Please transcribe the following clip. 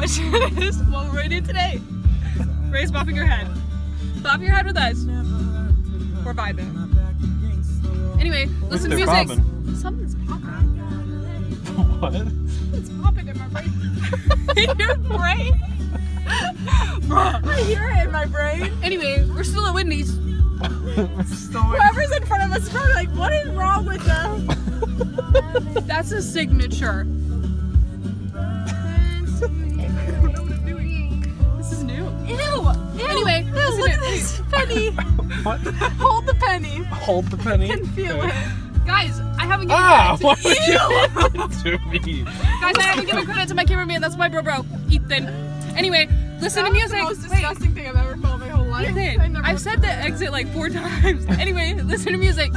Today's question is what we're gonna do today. Rae's bopping your head. Bop your head with us. We're vibing. Anyway, listen to music. bobbing. Something's popping. what? It's popping in my brain. in your brain? Bruh. I hear it in my brain. Anyway, we're still at Wendy's. Whoever's in front of us is probably like, what is wrong with them? That's a signature. Ew, listen look to- at this penny. What? Hold the penny Hold the penny. and feel it. Guys, I haven't given Ah! credit What to, would you do to me? guys, I haven't given credit to my cameraman. That's my bro, bro, Ethan. Anyway, listen to That was music. the most Wait, thing I've ever felt in my whole life. Ethan, I've said the exit like four times. Anyway, listen to music.